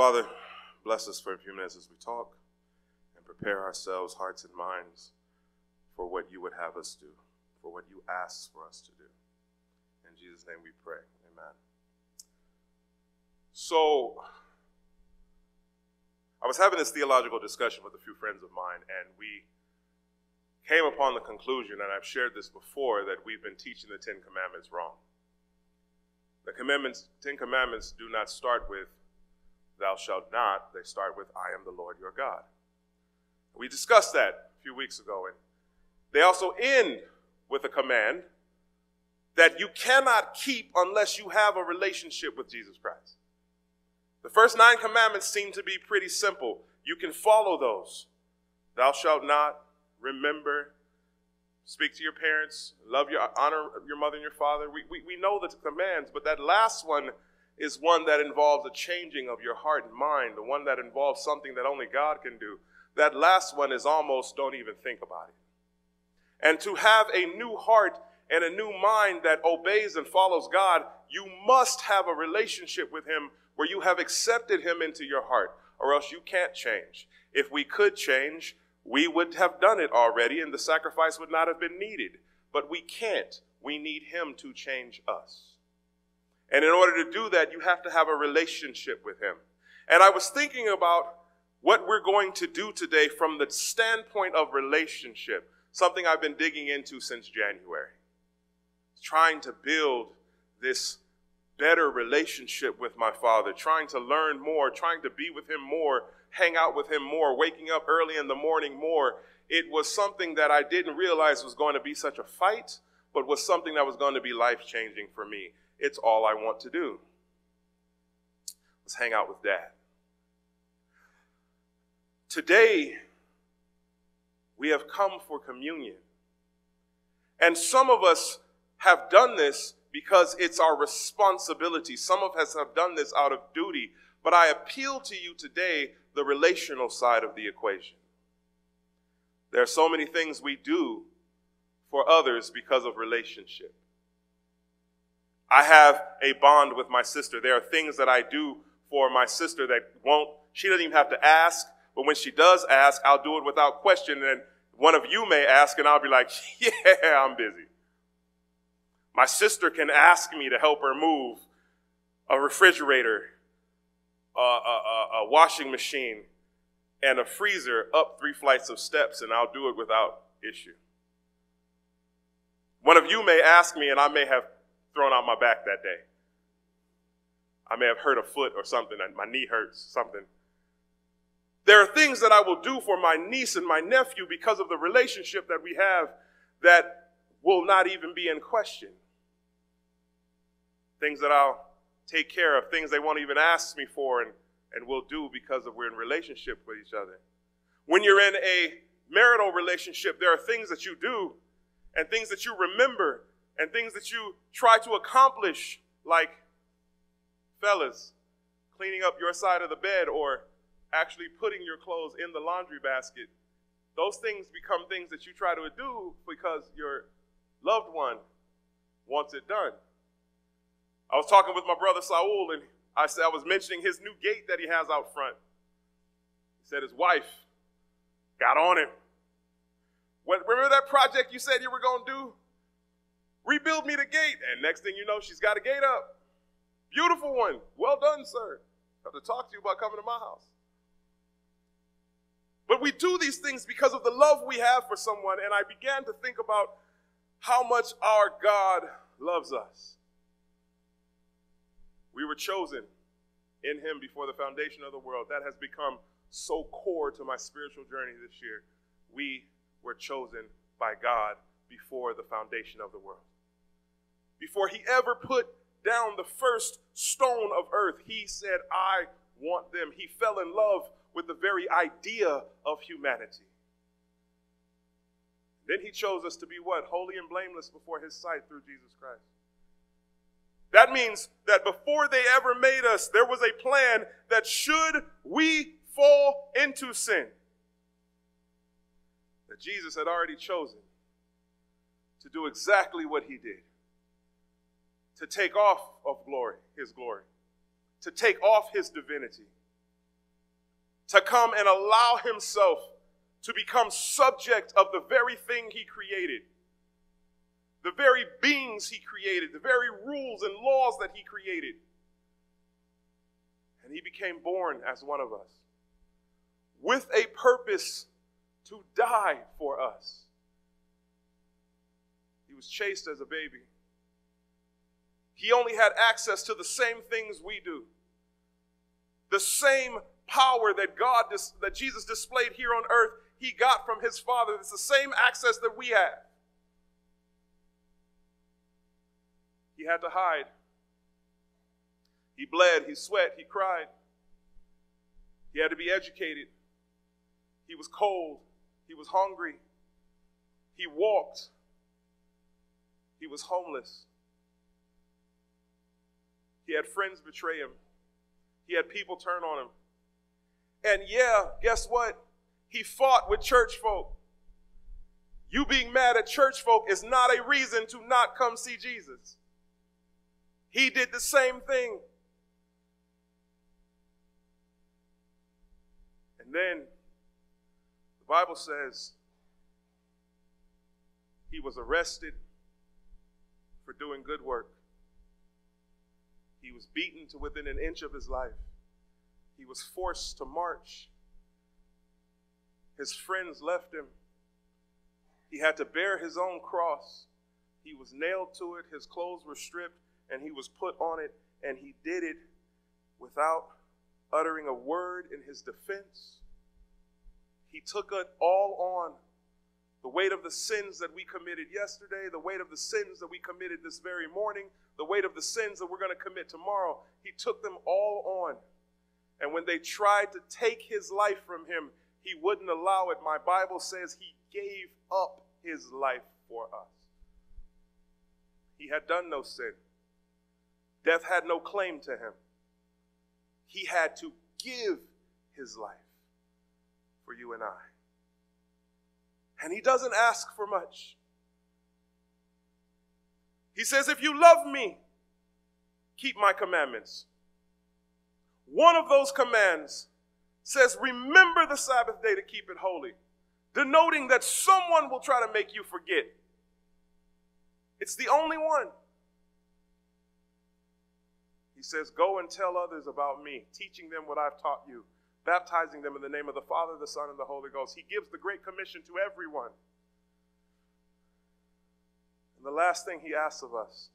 Father, bless us for a few minutes as we talk and prepare ourselves, hearts and minds, for what you would have us do, for what you ask for us to do. In Jesus' name we pray. Amen. So, I was having this theological discussion with a few friends of mine, and we came upon the conclusion, and I've shared this before, that we've been teaching the Ten Commandments wrong. The commandments, Ten Commandments do not start with, Thou shalt not. They start with, I am the Lord your God. We discussed that a few weeks ago, and they also end with a command that you cannot keep unless you have a relationship with Jesus Christ. The first nine commandments seem to be pretty simple. You can follow those. Thou shalt not remember, speak to your parents, love your honor your mother and your father. We, we, we know the commands, but that last one is one that involves a changing of your heart and mind, the one that involves something that only God can do. That last one is almost don't even think about it. And to have a new heart and a new mind that obeys and follows God, you must have a relationship with Him where you have accepted Him into your heart, or else you can't change. If we could change, we would have done it already and the sacrifice would not have been needed. But we can't. We need Him to change us. And in order to do that, you have to have a relationship with Him. And I was thinking about what we're going to do today from the standpoint of relationship, something I've been digging into since January. Trying to build this better relationship with my Father, trying to learn more, trying to be with Him more, hang out with Him more, waking up early in the morning more. It was something that I didn't realize was going to be such a fight, but was something that was going to be life changing for me. It's all I want to do. Let's hang out with dad. Today, we have come for communion. And some of us have done this because it's our responsibility. Some of us have done this out of duty. But I appeal to you today the relational side of the equation. There are so many things we do for others because of relationship. I have a bond with my sister. There are things that I do for my sister that won't, she doesn't even have to ask, but when she does ask, I'll do it without question. And one of you may ask, and I'll be like, yeah, I'm busy. My sister can ask me to help her move a refrigerator, a, a, a, washing machine, and a freezer up three flights of steps, and I'll do it without issue. One of you may ask me, and I may have thrown out my back that day. I may have hurt a foot or something, my knee hurts, something. There are things that I will do for my niece and my nephew because of the relationship that we have that will not even be in question. Things that I'll take care of, things they won't even ask me for and, and will do because of we're in relationship with each other. When you're in a marital relationship, there are things that you do and things that you remember and things that you try to accomplish, like, fellas, cleaning up your side of the bed or actually putting your clothes in the laundry basket, those things become things that you try to do because your loved one wants it done. I was talking with my brother Saul, and I said I was mentioning his new gate that he has out front. He said his wife got on him. remember that project you said you were going to do? Rebuild me the gate. And next thing you know, she's got a gate up. Beautiful one. Well done, sir. Have to talk to you about coming to my house. But we do these things because of the love we have for someone. And I began to think about how much our God loves us. We were chosen in Him before the foundation of the world. That has become so core to my spiritual journey this year. We were chosen by God before the foundation of the world. Before he ever put down the first stone of earth, he said, I want them. He fell in love with the very idea of humanity. Then he chose us to be what? Holy and blameless before his sight through Jesus Christ. That means that before they ever made us, there was a plan that should we fall into sin, that Jesus had already chosen to do exactly what he did to take off of glory, his glory, to take off his divinity, to come and allow himself to become subject of the very thing he created, the very beings he created, the very rules and laws that he created. And he became born as one of us with a purpose to die for us. He was chased as a baby. He only had access to the same things we do. The same power that God that Jesus displayed here on earth, he got from his Father. It's the same access that we have. He had to hide. He bled, he sweat, he cried. He had to be educated. He was cold. He was hungry. He walked. He was homeless. He had friends betray him. He had people turn on him. And yeah, guess what? He fought with church folk. You being mad at church folk is not a reason to not come see Jesus. He did the same thing. And then the Bible says he was arrested for doing good work. He was beaten to within an inch of his life. He was forced to march. His friends left him. He had to bear his own cross. He was nailed to it. His clothes were stripped and he was put on it. And he did it without uttering a word in his defense. He took it all on the weight of the sins that we committed yesterday, the weight of the sins that we committed this very morning, the weight of the sins that we're going to commit tomorrow. He took them all on. And when they tried to take his life from him, he wouldn't allow it. My Bible says he gave up his life for us. He had done no sin, death had no claim to him. He had to give his life for you and I. And he doesn't ask for much. He says, If you love me, keep my commandments. One of those commands says, Remember the Sabbath day to keep it holy, denoting that someone will try to make you forget. It's the only one. He says, Go and tell others about me, teaching them what I've taught you baptizing them in the name of the Father, the Son, and the Holy Ghost. He gives the Great Commission to everyone. And the last thing he asks of us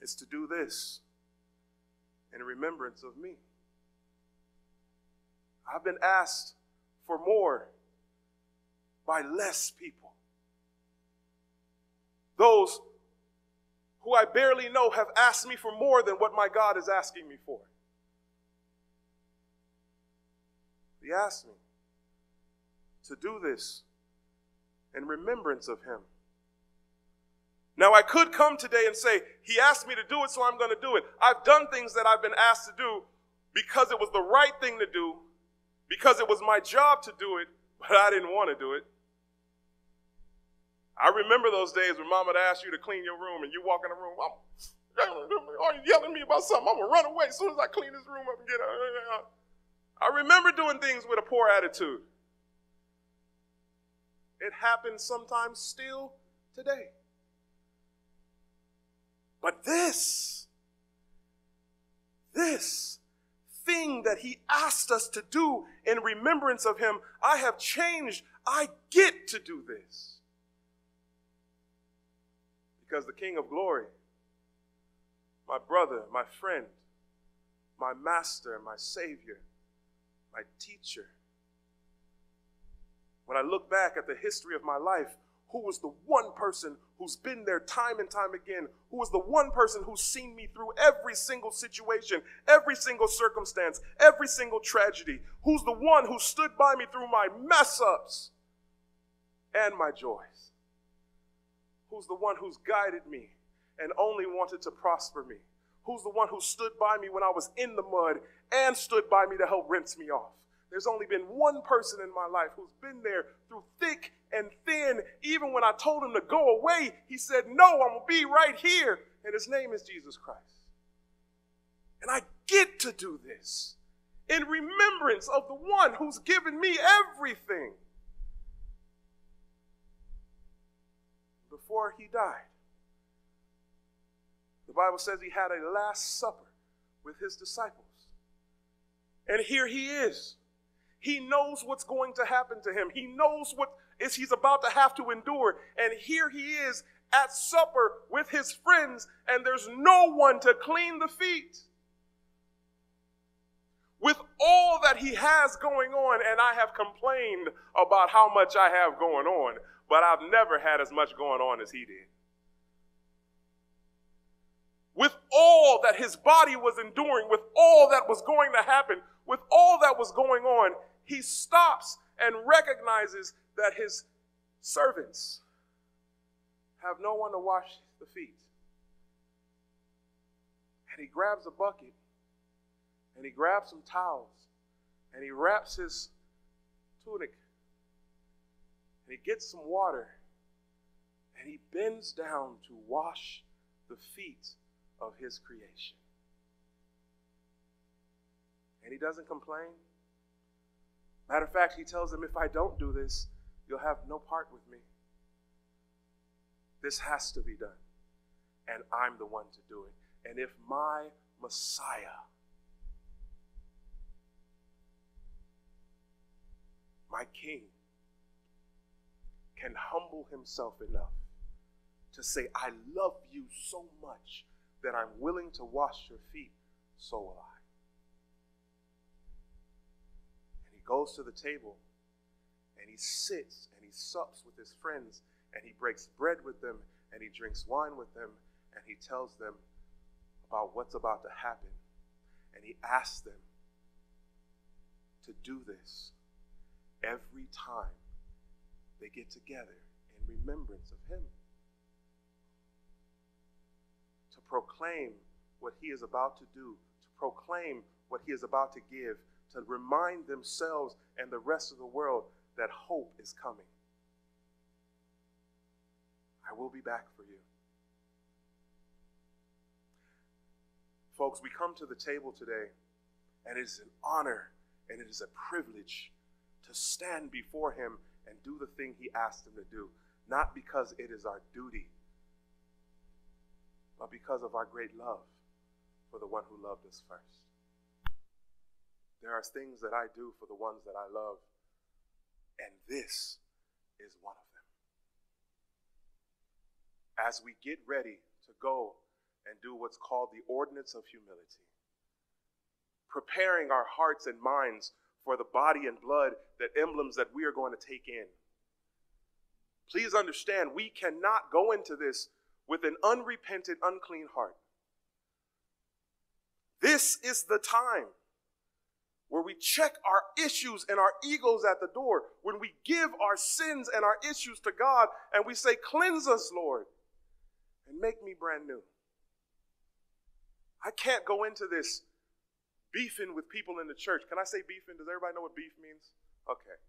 is to do this in remembrance of me. I've been asked for more by less people. Those who I barely know have asked me for more than what my God is asking me for. Asked me to do this in remembrance of him. Now, I could come today and say, He asked me to do it, so I'm going to do it. I've done things that I've been asked to do because it was the right thing to do, because it was my job to do it, but I didn't want to do it. I remember those days when mom would ask you to clean your room and you walk in the room, I'm, are you yelling at me about something? I'm going to run away as soon as I clean this room up and get out. I remember doing things with a poor attitude. It happens sometimes still today. But this, this thing that he asked us to do in remembrance of him, I have changed. I get to do this. Because the King of glory, my brother, my friend, my master, my savior, my teacher. When I look back at the history of my life, who was the one person who's been there time and time again, who was the one person who's seen me through every single situation, every single circumstance, every single tragedy, who's the one who stood by me through my mess ups and my joys, who's the one who's guided me and only wanted to prosper me, who's the one who stood by me when I was in the mud and stood by me to help rinse me off. There's only been one person in my life who's been there through thick and thin. Even when I told him to go away, he said, No, I'm going to be right here. And his name is Jesus Christ. And I get to do this in remembrance of the one who's given me everything. Before he died, the Bible says he had a last supper with his disciples. And here he is. He knows what's going to happen to him. He knows what is he's about to have to endure. And here he is at supper with his friends, and there's no one to clean the feet. With all that he has going on, and I have complained about how much I have going on, but I've never had as much going on as he did. With all that his body was enduring, with all that was going to happen, with all that was going on, he stops and recognizes that his servants have no one to wash the feet. And he grabs a bucket and he grabs some towels and he wraps his tunic and he gets some water and he bends down to wash the feet of his creation. And he doesn't complain. Matter of fact, he tells them, if I don't do this, you'll have no part with me. This has to be done. And I'm the one to do it. And if my Messiah, my King, can humble himself enough to say, I love you so much that I'm willing to wash your feet, so will I. And he goes to the table and he sits and he sups with his friends and he breaks bread with them and he drinks wine with them and he tells them about what's about to happen. And he asks them to do this every time they get together in remembrance of him. To proclaim what he is about to do, to proclaim what he is about to give, to remind themselves and the rest of the world that hope is coming. I will be back for you. Folks, we come to the table today, and it is an honor and it is a privilege to stand before Him and do the thing He asked Him to do, not because it is our duty, but because of our great love for the one who loved us first. There are things that I do for the ones that I love, and this is one of them as we get ready to go and do what's called the ordinance of humility. Preparing our hearts and minds for the body and blood, that emblems that we are going to take in. Please understand, we cannot go into this with an unrepentant, unclean heart. This is the time where we check our issues and our egos at the door, when we give our sins and our issues to God and we say, Cleanse us, Lord and make me brand new. I can't go into this beefing with people in the church. Can I say beefing? Does everybody know what beef means? Okay.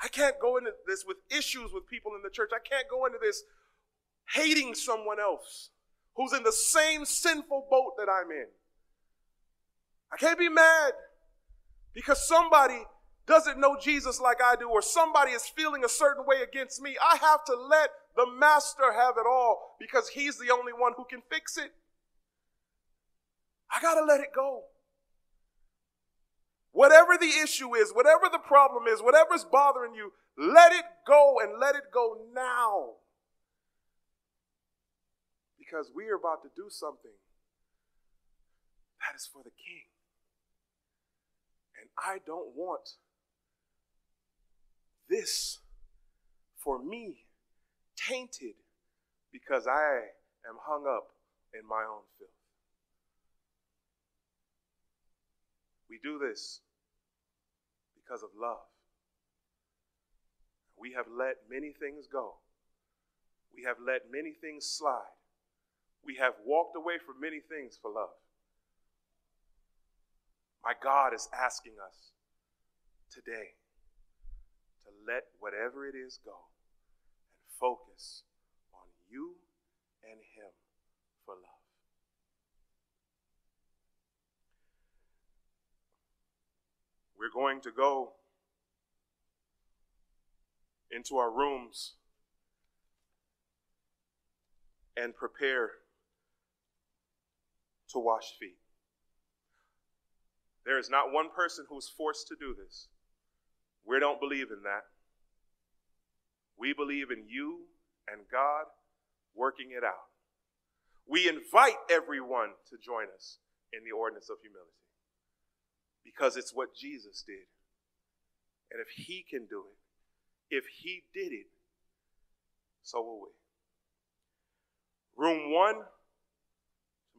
I can't go into this with issues with people in the church. I can't go into this hating someone else who's in the same sinful boat that I'm in. I can't be mad because somebody doesn't know Jesus like I do or somebody is feeling a certain way against me. I have to let the master have it all because he's the only one who can fix it. I got to let it go. Whatever the issue is, whatever the problem is, whatever's bothering you, let it go and let it go now. Because we are about to do something that is for the king. And I don't want this for me tainted because I am hung up in my own filth. We do this because of love. We have let many things go. We have let many things slide. We have walked away from many things for love. My God is asking us today to let whatever it is go and focus on you and Him for love. we're going to go into our rooms and prepare to wash feet. There is not one person who's forced to do this. We don't believe in that. We believe in you and God working it out. We invite everyone to join us in the ordinance of humility because it's what Jesus did. And if he can do it, if he did it, so will we. Room one,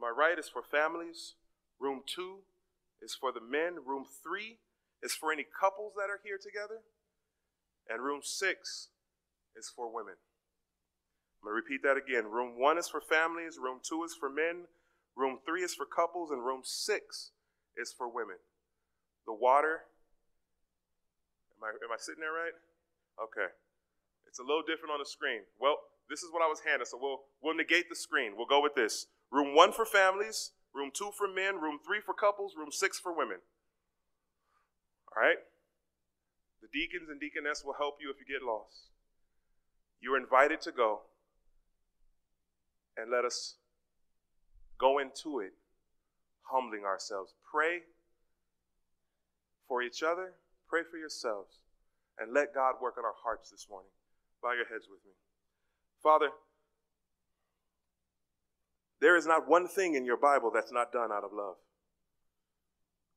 my right, is for families. Room two is for the men. Room three is for any couples that are here together. And room six is for women. I'm going to repeat that again. Room one is for families, room two is for men, room three is for couples, and room six is for women. The water, am I, am I sitting there right? Okay. It's a little different on the screen. Well, this is what I was handed, so we'll, we'll negate the screen. We'll go with this. Room one for families, room two for men, room three for couples, room six for women. All right? The deacons and deaconess will help you if you get lost. You're invited to go and let us go into it humbling ourselves. Pray for each other, pray for yourselves, and let God work on our hearts this morning. Bow your heads with me. Father, there is not one thing in your Bible that's not done out of love.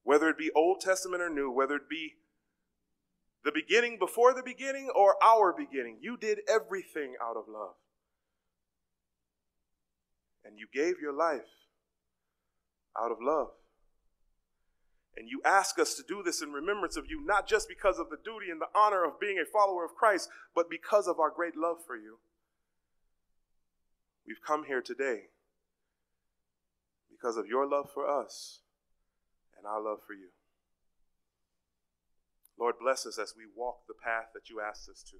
Whether it be Old Testament or New, whether it be the beginning before the beginning or our beginning, you did everything out of love and you gave your life out of love. And you ask us to do this in remembrance of you, not just because of the duty and the honor of being a follower of Christ, but because of our great love for you. We've come here today because of your love for us and our love for you. Lord, bless us as we walk the path that you asked us to.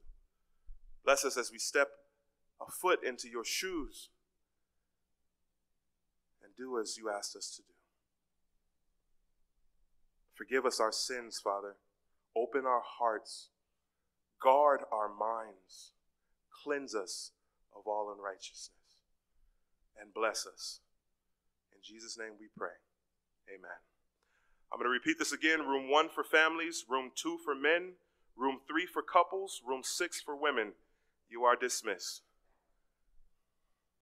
Bless us as we step a foot into your shoes and do as you asked us to do. Forgive us our sins, Father. Open our hearts. Guard our minds. Cleanse us of all unrighteousness. And bless us. Jesus' name we pray. Amen. I'm going to repeat this again. Room one for families, room two for men, room three for couples, room six for women. You are dismissed.